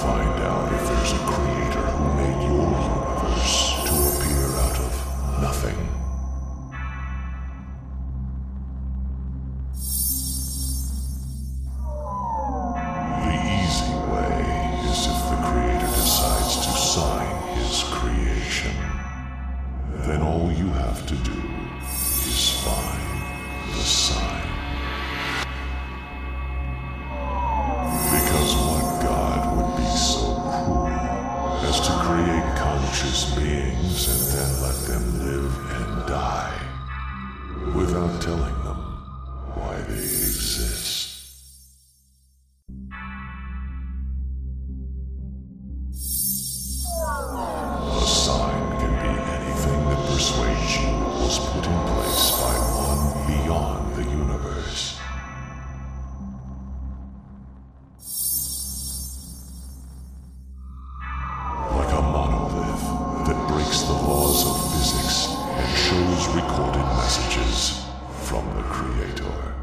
find out if there's a creator who made your universe to appear out of nothing? The easy way is if the creator decides to sign his creation. Then all you have to do telling them why they exist? A sign can be anything that persuades you was put in place by one beyond the universe. Like a monolith that breaks the laws of physics and shows recorded messages from the Creator.